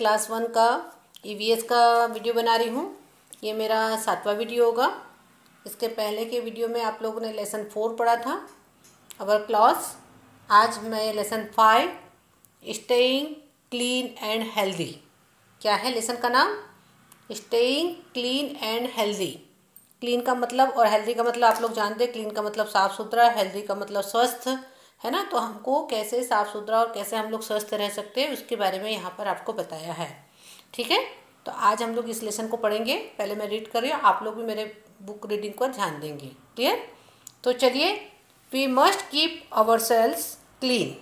Class one का EVS का video बना रही हूँ। ये मेरा सातवां वीडियो होगा। इसके पहले के वीडियो में आप लोगों ने लेसन फोर पढ़ा था। अवर क्लास आज मैं lesson five staying clean and healthy क्या है लेसन का नाम? Staying clean and healthy clean का मतलब और हेल्दी का मतलब आप लोग जानते हैं क्लीन का मतलब साफ़ सुथरा हेल्दी का मतलब स्वस्थ है ना? तो हमको कैसे साफ़ सुथरा और कैसे हम लोग स्वस्थ रह सकते हैं, उसके बारे में यहाँ पर आपको बताया है। ठीक है? तो आज हम लोग इस लेसन को पढ़ेंगे। पहले मैं रीड कर रही हूँ, आप लोग भी मेरे बुक रीडिंग पर ध्यान देंगे। क्लियर तो चलिए we must keep our selves clean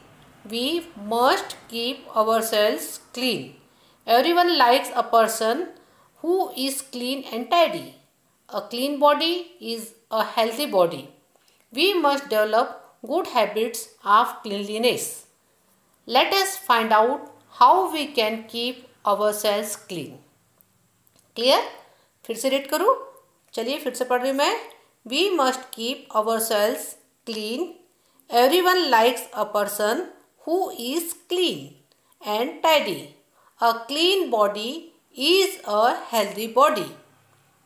we must keep our selves clean everyone likes a person who is clean and tidy a clean body is a healthy body we must develop good habits of cleanliness. Let us find out how we can keep ourselves clean. Clear? फिर से read करूँ चलिए फिर से पढ़ रही मैं we must keep ourselves clean everyone likes a person who is clean and tidy a clean body is a healthy body.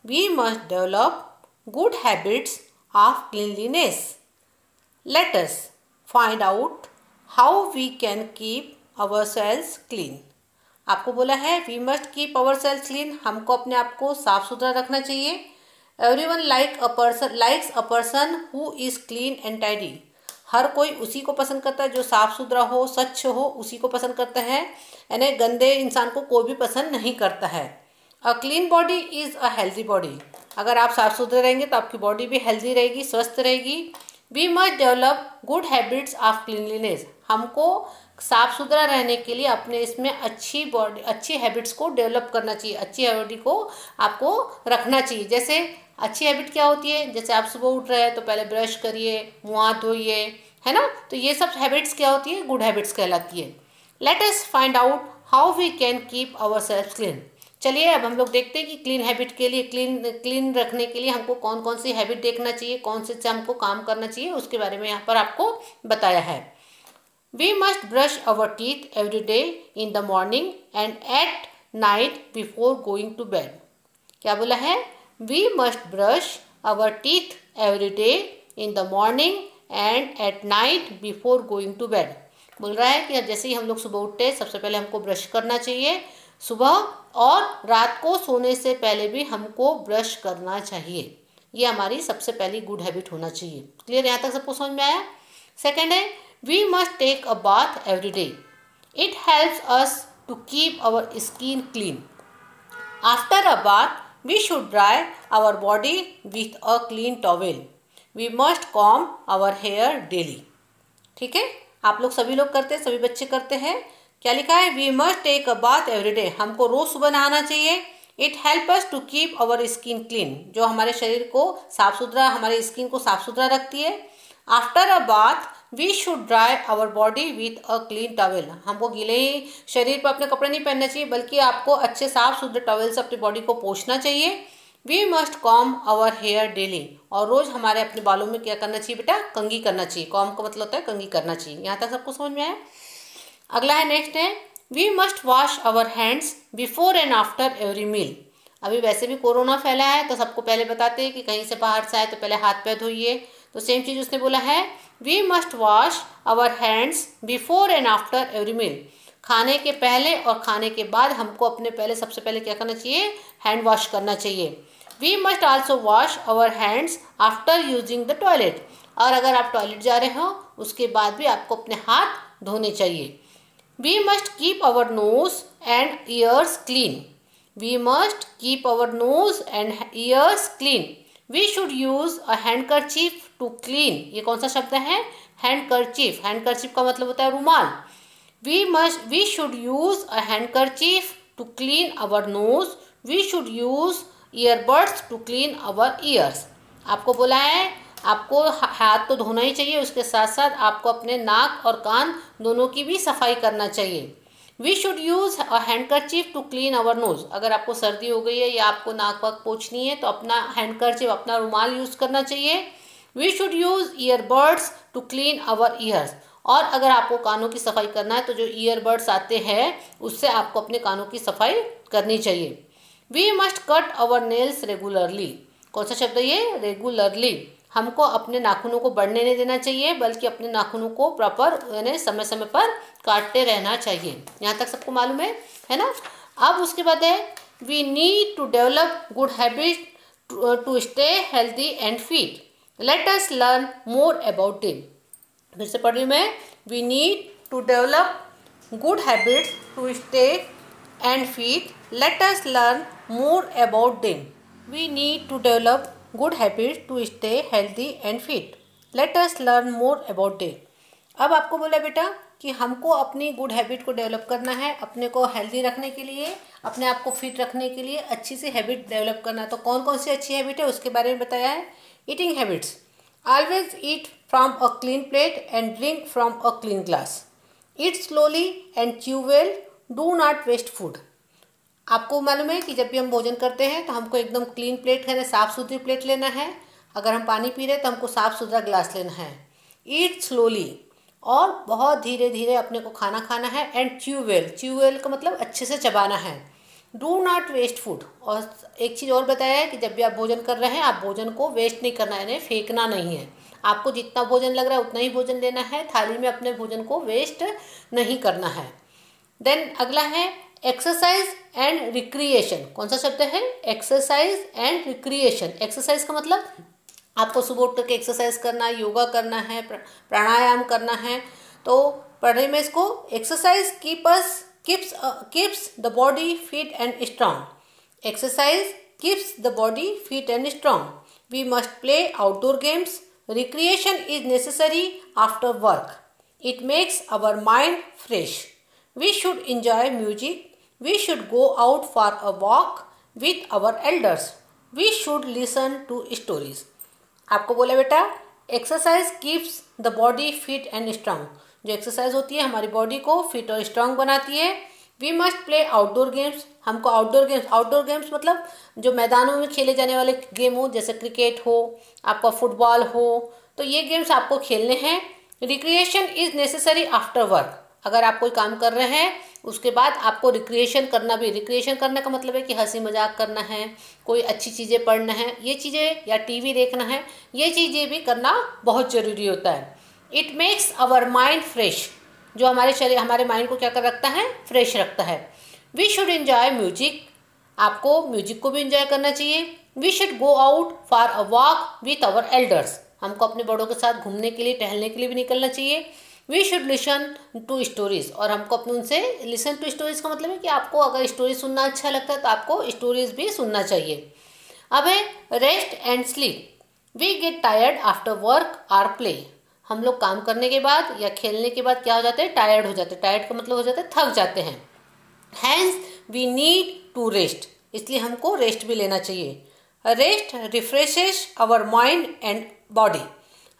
We must develop good habits of cleanliness. Let us find out how we can keep ourselves clean. आपको बोला है we must keep our selves clean हमको अपने आप को साफ़ सुथरा रखना चाहिए। Everyone like a person likes a person who is clean and tidy हर कोई उसी को पसंद करता है जो साफ़ सुथरा हो, स्वच्छ हो, उसी को पसंद करता है। यानी गंदे इंसान को कोई भी पसंद नहीं करता है। A clean body is a healthy body अगर आप साफ़ सुथरे रहेंगे तो आपकी बॉडी भी हेल्दी रहेगी, स्वस्थ रहेगी। We must develop good habits of cleanliness हमको साफ़ सुथरा रहने के लिए अपने इसमें अच्छी बॉडी अच्छी हैबिट्स को डेवलप करना चाहिए। अच्छी हैबिट को आपको रखना चाहिए। जैसे अच्छी हैबिट क्या होती है? जैसे आप सुबह उठ रहे हैं तो पहले ब्रश करिए, मुँह धोइए, है ना? तो ये सब हैबिट्स क्या होती है? गुड हैबिट्स कहलाती है। Let us find out how we can keep our self clean चलिए अब हम लोग देखते हैं कि क्लीन हैबिट के लिए क्लीन क्लीन रखने के लिए हमको कौन कौन सी हैबिट देखना चाहिए कौन से हमको काम करना चाहिए, उसके बारे में यहाँ पर आपको बताया है। We must brush our teeth every day in the morning and at night before going to bed क्या बोला है? We must brush our teeth every day in the morning and at night before going to bed बोल रहा है कि जैसे ही हम लोग सुबह उठते हैं, सबसे पहले हमको ब्रश करना चाहिए। सुबह और रात को सोने से पहले भी हमको ब्रश करना चाहिए। ये हमारी सबसे पहली गुड हैबिट होना चाहिए। क्लियर यहाँ तक सबको समझ में आया? सेकेंड है we must take a bath every day it helps us to keep our skin clean after a bath we should dry our body with a clean towel we must comb our hair daily ठीक है? आप लोग सभी लोग करते हैं, सभी बच्चे करते हैं। क्या लिखा है? We must take a bath every day हमको रोज सुबह नहाना चाहिए। It help us to keep our skin clean जो हमारे शरीर को साफ़ सुथरा, हमारे स्किन को साफ़ सुथरा रखती है। After a bath we should dry our body with a clean towel हमको गीले ही शरीर पर अपने कपड़े नहीं पहनने चाहिए, बल्कि आपको अच्छे, साफ़, सुथरे टॉवेल से अपनी बॉडी को पोछना चाहिए। We must comb our hair daily और रोज हमारे अपने बालों में क्या करना चाहिए बेटा? कंगी करना चाहिए। कॉम का मतलब होता है कंगी करना चाहिए। यहाँ तक सबको समझ में आया? अगला है नेक्स्ट है we must wash our hands before and after every meal अभी वैसे भी कोरोना फैला है तो सबको पहले बताते हैं कि कहीं से बाहर से आए तो पहले हाथ पैर धोइए। तो सेम चीज़ उसने बोला है we must wash our hands before and after every meal खाने के पहले और खाने के बाद हमको अपने पहले, सबसे पहले क्या करना चाहिए? हैंड वॉश करना चाहिए। We must also wash our hands after using the toilet और अगर आप टॉयलेट जा रहे हो, उसके बाद भी आपको अपने हाथ धोने चाहिए। We must keep our nose and ears clean we must keep our nose and ears clean we should use a handkerchief to clean ये कौन सा शब्द है? हैंडकरचिफ हैंडकरचिफ का मतलब होता है रूमाल. We must we should use a handkerchief to clean our nose we should use earbuds to clean our ears आपको बोला है आपको हाथ तो धोना ही चाहिए, उसके साथ साथ आपको अपने नाक और कान दोनों की भी सफ़ाई करना चाहिए। We should use a handkerchief to clean our nose अगर आपको सर्दी हो गई है या आपको नाक वाक पोछनी है तो अपना हैंडकरचीफ अपना रुमाल यूज़ करना चाहिए। We should use earbuds to clean our ears और अगर आपको कानों की सफ़ाई करना है तो जो ईयरबड्स आते हैं, उससे आपको अपने कानों की सफ़ाई करनी चाहिए। We must cut our nails regularly कौन सा शब्द ये? रेगुलरली हमको अपने नाखूनों को बढ़ने नहीं देना चाहिए, बल्कि अपने नाखूनों को प्रॉपर यानी समय समय पर काटते रहना चाहिए। यहाँ तक सबको मालूम है है ना? अब उसके बाद है we need to develop good habit to stay healthy and fit let us learn more about it फिर से पढ़ रही मैं। We need to develop good habits to stay and fit let us learn more about them we need to develop good habit to stay healthy and fit let us learn more about it अब आपको बोला बेटा कि हमको अपनी good habit को develop करना है, अपने को हेल्दी रखने के लिए, अपने आप को फिट रखने के लिए, अच्छी सी हैबिट डेवलप करना। तो कौन कौन सी अच्छी हैबिट है, उसके बारे में बताया है? Eating habits always eat from a clean plate and drink from a clean glass eat slowly and chew well do not waste food आपको मालूम है कि जब भी हम भोजन करते हैं तो हमको एकदम क्लीन प्लेट है साफ़ सुथरी प्लेट लेना है। अगर हम पानी पी रहे हैं तो हमको साफ़ सुथरा ग्लास लेना है। ईट स्लोली और बहुत धीरे धीरे अपने को खाना खाना है एंड च्यूवेल च्यूवेल का मतलब अच्छे से चबाना है। डू नॉट वेस्ट फ़ूड और एक चीज़ और बताया है कि जब भी आप भोजन कर रहे हैं, आप भोजन को वेस्ट नहीं करना है यानी फेंकना नहीं है। आपको जितना भोजन लग रहा है, उतना ही भोजन लेना है। थाली में अपने भोजन को वेस्ट नहीं करना है। देन अगला है एक्सरसाइज एंड रिक्रिएशन कौन सा शब्द है? एक्सरसाइज एंड रिक्रिएशन एक्सरसाइज का मतलब आपको सुबह उठ करके एक्सरसाइज करना है योगा करना है प्राणायाम करना है। तो पढ़ने में इसको exercise keeps keeps keeps the body fit and strong exercise keeps the body fit and strong we must play outdoor games recreation is necessary after work it makes our mind fresh we should enjoy music we should go out for a walk with our elders we should listen to stories आपको बोले बेटा exercise keeps the body fit and strong जो exercise होती है, हमारी body को fit और strong बनाती है। We must play outdoor games हमको आउटडोर गेम्स आउटडोर गेम्स मतलब जो मैदानों में खेले जाने वाले गेम हो, जैसे क्रिकेट हो, आपका फुटबॉल हो तो ये गेम्स आपको खेलने हैं। Recreation is necessary after work अगर आप कोई काम कर रहे हैं उसके बाद आपको रिक्रिएशन करना भी रिक्रिएशन करने का मतलब है कि हँसी मज़ाक करना है, कोई अच्छी चीज़ें पढ़ना है, ये चीज़ें या टीवी देखना है, ये चीज़ें भी करना बहुत ज़रूरी होता है। It makes our mind fresh जो हमारे शरीर, हमारे माइंड को क्या कर रखता है? फ्रेश रखता है। वी शुड इन्जॉय म्यूज़िक आपको म्यूज़िक को भी इंजॉय करना चाहिए। We should go out for a walk with our elders हमको अपने बड़ों के साथ घूमने के लिए, टहलने के लिए भी निकलना चाहिए। We should listen to stories और हमको अपने उनसे लिसन टू स्टोरीज का मतलब है कि आपको अगर स्टोरी सुनना अच्छा लगता है तो आपको स्टोरीज भी सुनना चाहिए। अब है rest and sleep we get tired after work or play हम लोग काम करने के बाद या खेलने के बाद क्या हो जाते हैं? टायर्ड हो जाते हैं। टायर्ड का मतलब हो जाता है थक जाते हैं। Hence we need to rest इसलिए हमको रेस्ट भी लेना चाहिए। Rest refreshes our mind and body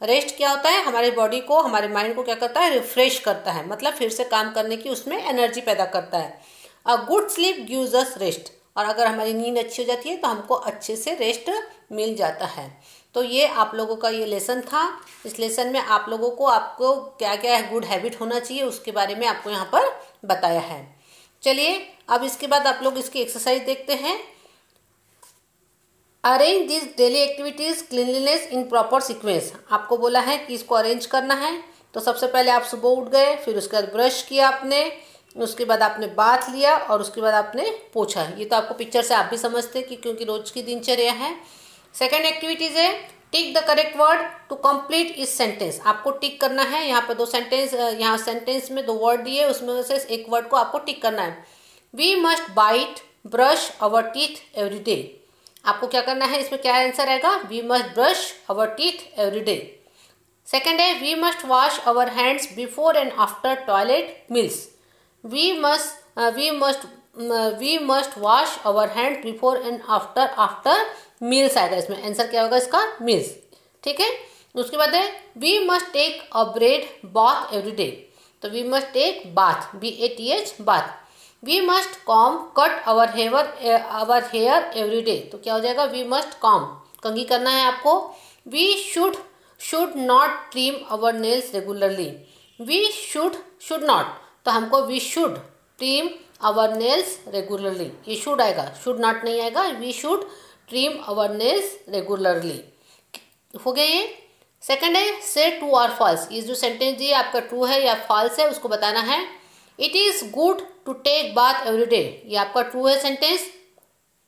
rest क्या होता है? हमारे बॉडी को, हमारे माइंड को क्या करता है? रिफ्रेश करता है। मतलब फिर से काम करने की उसमें एनर्जी पैदा करता है। A good sleep gives us rest और अगर हमारी नींद अच्छी हो जाती है तो हमको अच्छे से रेस्ट मिल जाता है। तो ये आप लोगों का ये लेसन था। इस लेसन में आप लोगों को आपको क्या क्या है गुड हैबिट होना चाहिए, उसके बारे में आपको यहाँ पर बताया है। चलिए, अब इसके बाद आप लोग इसकी एक्सरसाइज देखते हैं। Arrange this daily activities cleanliness in proper sequence आपको बोला है कि इसको अरेंज करना है तो सबसे पहले आप सुबह उठ गए, फिर उसके बाद ब्रश किया आपने, उसके बाद आपने बाथ लिया और उसके बाद आपने पूछा। ये तो आपको पिक्चर से आप भी समझते कि क्योंकि रोज की दिनचर्या है। सेकेंड एक्टिविटीज़ है tick the correct word to complete इस सेंटेंस आपको टिक करना है, यहाँ पर दो सेंटेंस यहाँ सेंटेंस में दो वर्ड दिए, उसमें से एक वर्ड को आपको टिक करना है। We must bite brush our teeth every day आपको क्या करना है? इसमें क्या आंसर आएगा? We must brush our teeth every day second है we must wash our hands before and after toilet meals we must we must we must wash our hand before and after after meals आएगा इसमें. Answer क्या होगा इसका? Meals ठीक है? उसके बाद है we must take a bread bath every day तो we must take bath B A T H bath we must comb cut our hair our hair every day तो क्या हो जाएगा? वी मस्ट कॉम कंगी करना है आपको। We should should not trim our nails regularly we should should not तो हमको we should trim our nails regularly ये शुड आएगा। शुड नॉट नहीं आएगा। We should trim our nails regularly हो गया ये। सेकेंड है से ट्रू और फॉल्स ये जो सेंटेंस दिए आपका ट्रू है या फॉल्स है, उसको बताना है। It is good to take bath every day ये आपका ट्रू है sentence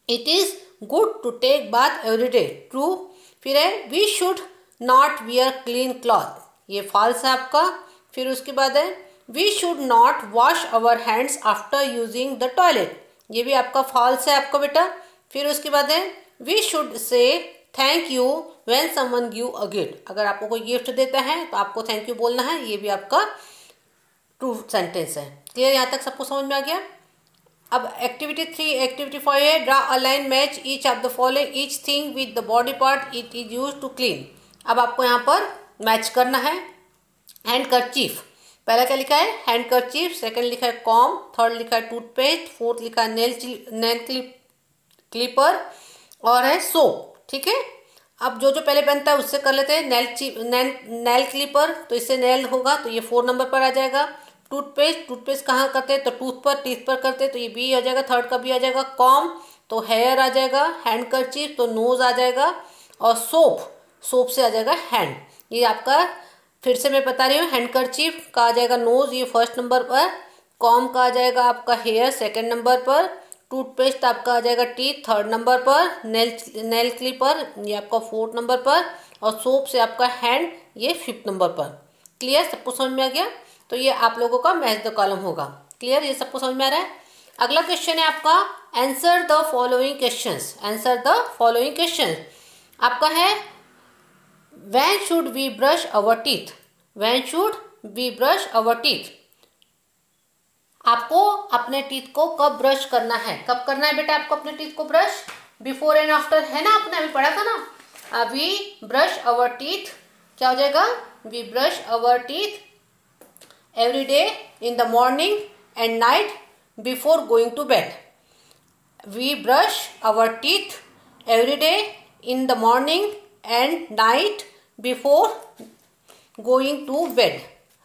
it is good to take bath every day true फिर है we should not wear clean cloth ये फॉल्स है आपका. फिर उसके बाद है we should not wash our hands after using the toilet ये भी आपका फॉल्स है आपका बेटा. फिर उसके बाद है we should say thank you when someone give a gift अगर आपको कोई गिफ्ट देता है तो आपको थैंक यू बोलना है. ये भी आपका ट्रू सेंटेंस है. क्लियर यहाँ तक सबको समझ में आ गया। अब एक्टिविटी थ्री एक्टिविटी फाइव है। Draw a line match each of the following each thing with the body part it is use to clean अब आपको यहाँ पर मैच करना है। हैंड करचीफ पहला क्या लिखा है? हैंड करचीफ सेकेंड लिखा है कॉम थर्ड लिखा है टूथपेस्ट फोर्थ लिखा है नेल नेल क्लिप क्लिपर और है सोप ठीक है? अब जो जो पहले बनता है उससे कर लेते हैं। नेल ची नेल नेल क्लिपर तो इससे नेल होगा तो ये फोर नंबर पर आ जाएगा। टूथपेस्ट टूथपेस्ट कहाँ करते हैं? तो टूथ पर टीथ पर करते हैं तो ये बी आ जाएगा थर्ड का बी आ जाएगा कॉम तो हेयर आ जाएगा हैंड करचीफ तो नोज़ आ जाएगा, और सोप सोप से आ जाएगा हैंड ये आपका, फिर से मैं बता रही हूँ हैंड करचीफ का आ जाएगा नोज़ ये फ़र्स्ट नंबर पर कॉम का आ जाएगा आपका हेयर सेकेंड नंबर पर टूथपेस्ट आपका आ जाएगा टीथ थर्ड नंबर पर नेल नेल क्लिपर ये आपका फोर्थ नंबर पर, और सोप से आपका हैंड ये फिफ्थ नंबर पर. क्लियर सबको समझ में आ गया? तो ये आप लोगों का मैच द कॉलम होगा। क्लियर ये सबको समझ में आ रहा है? अगला क्वेश्चन है आपका answer the following question answer the following question आपका है when should we brush our teeth when should we brush our teeth आपको अपने टीथ को कब ब्रश करना है? कब करना है बेटा आपको अपने टीथ को ब्रश बिफोर एंड आफ्टर है ना आपने अभी पढ़ा था ना? अभी ब्रश अवर टीथ क्या हो जाएगा? We brush our teeth every day in the morning and night before going to bed we brush our teeth every day in the morning and night before going to bed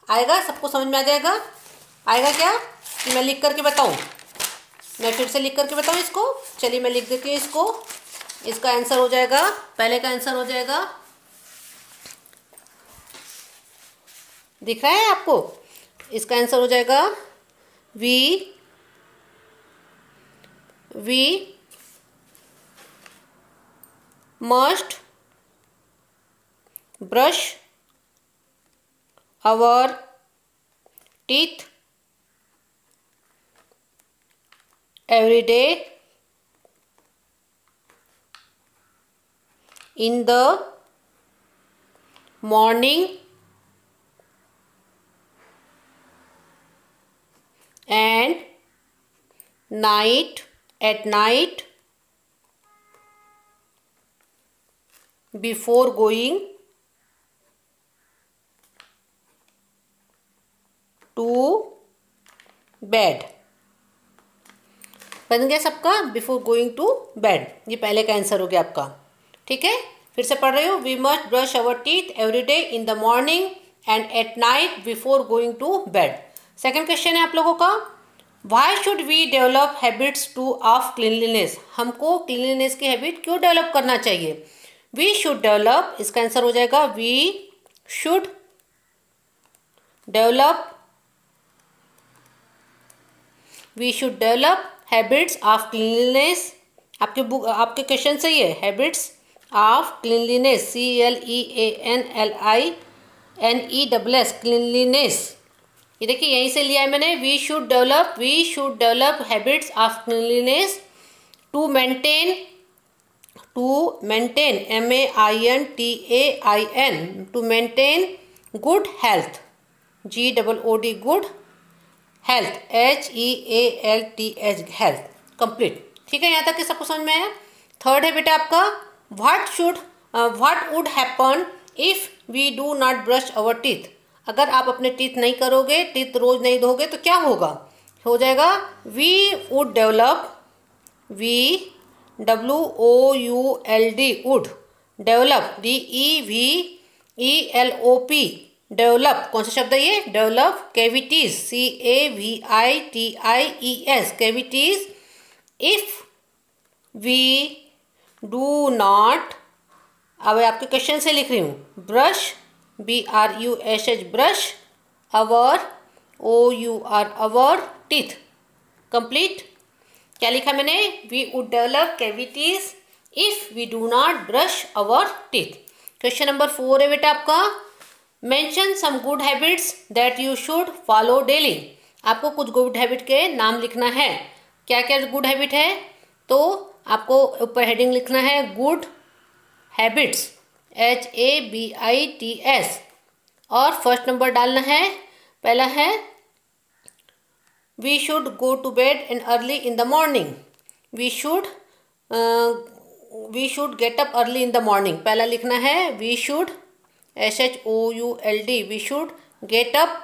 आएगा? सबको समझ में आ जाएगा? आएगा क्या? कि मैं लिख करके बताऊँ। मैं फिर से लिख करके बताऊँ इसको? चलिए मैं लिख देती हूँ इसको। इसका आंसर हो जाएगा। पहले का आंसर हो जाएगा। दिख रहा है आपको? इसका आंसर हो जाएगा we we must brush our teeth every day in the morning and night at night, before going to bed. बन गया सबका बिफोर गोइंग टू बेड ये पहले का आंसर हो गया आपका। ठीक है? फिर से पढ़ रही हूँ? We must brush our teeth every day in the morning and at night before going to bed second question है आप लोगों का। Why should we develop habits to of cleanliness हमको क्लिनलीनेस की हैबिट क्यों डेवलप करना चाहिए? वी शुड डेवलप इसका आंसर हो जाएगा we should develop we should develop habits of cleanliness आपके बुक आपके क्वेश्चन सही है habits of cleanliness C L E A N L I N E double S cleanliness ये देखिए, यहीं से लिया है मैंने। We should develop we should develop habits of cleanliness to maintain to maintain M A I N T A I N to maintain good health G double O D good health H E A L T H health complete ठीक है, यहाँ तक कि सबको समझ में आया? Third है बेटा आपका what should what would happen if we do not brush our teeth अगर आप अपने टीथ नहीं करोगे टीथ रोज नहीं धोगे तो क्या होगा? हो जाएगा we would develop we W O U L D would develop D E V E L O P develop कौन सा शब्द है ये? Develop cavities C A V I T I E S cavities if we do not अब आपके question से लिख रही हूँ। Brush B R U S H brush our O U R our teeth complete क्या लिखा मैंने? We would develop cavities if we do not brush our teeth question number four है बेटा आपका। Mention some good habits that you should follow daily आपको कुछ good habit के नाम लिखना है। क्या क्या गुड हैबिट है? तो आपको ऊपर हेडिंग लिखना है good habits H A B I T S और फ़र्स्ट नंबर डालना है। पहला है we should go to bed in early in the morning we should we should get up early in the morning पहला लिखना है we should S H O U L D we should get up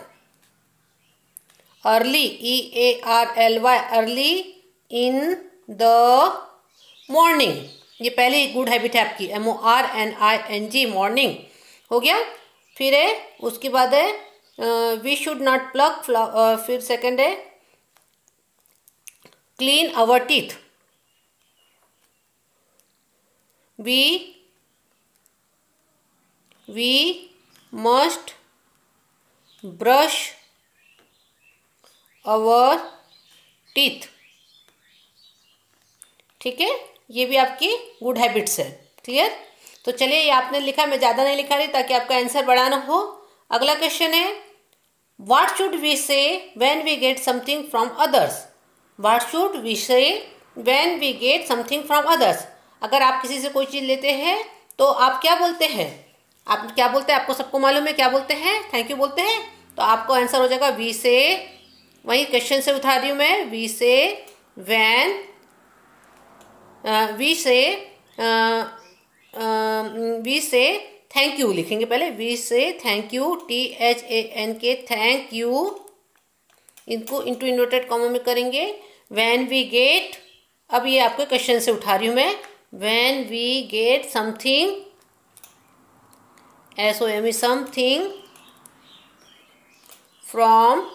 early E A R L Y early in the morning ये पहली good habit है आपकी M O R N I N G morning हो गया। फिर है, उसके बाद है वी शुड नॉट प्लग फिर सेकंड है clean our teeth we we must brush our teeth ठीक है? ये भी आपकी गुड हैबिट्स है क्लियर तो चलिए, ये आपने लिखा, मैं ज़्यादा नहीं लिखा रही ताकि आपका आंसर बड़ा ना हो। अगला क्वेश्चन है what should we say when we get something from others what should we say when we get something from others अगर आप किसी से कोई चीज़ लेते हैं तो आप क्या बोलते हैं? आप क्या बोलते हैं? आपको सबको मालूम है क्या बोलते हैं? थैंक यू बोलते हैं। तो आपको आंसर हो जाएगा वी से वही क्वेश्चन से उठा रही हूँ मैं we say when we say we say thank you लिखेंगे पहले। We say thank you T H A N K thank you इनको इंटू इन्वर्टेड कॉमो में करेंगे। वैन वी गेट अब ये आपके क्वेश्चन से उठा रही हूँ मैं। When we get something S O M E something from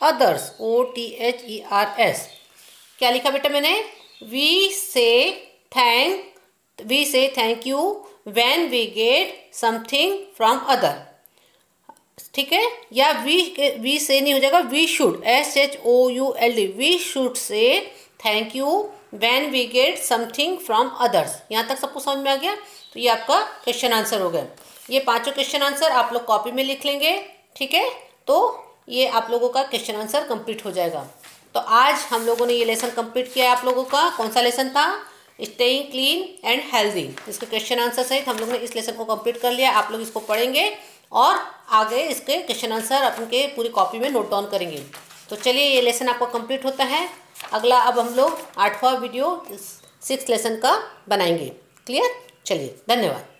others O T H E R S क्या लिखा बेटा मैंने? We say thank we say thank you when we get something from other ठीक है? या वी वी से नहीं हो जाएगा we should S H O U L D we should say thank you when we get something from others यहाँ तक सबको समझ में आ गया? तो ये आपका क्वेश्चन आंसर हो गया। ये पाँचों क्वेश्चन आंसर आप लोग कॉपी में लिख लेंगे, ठीक है? तो ये आप लोगों का क्वेश्चन आंसर कंप्लीट हो जाएगा। तो आज हम लोगों ने ये लेसन कंप्लीट किया है आप लोगों का। कौन सा लेसन था? स्टेइंग क्लीन एंड हेल्दी इसके क्वेश्चन आंसर सहित हम लोग ने इस लेसन को कंप्लीट कर लिया। आप लोग इसको पढ़ेंगे और आगे इसके क्वेश्चन आंसर अपने पूरी कॉपी में नोट डाउन करेंगे। तो चलिए ये लेसन आपका कंप्लीट होता है। अगला अब हम लोग आठवां वीडियो सिक्स लेसन का बनाएँगे। क्लियर चलिए, धन्यवाद।